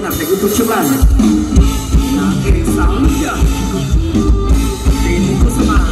Natin utusulan ng isang Dito ko sa mga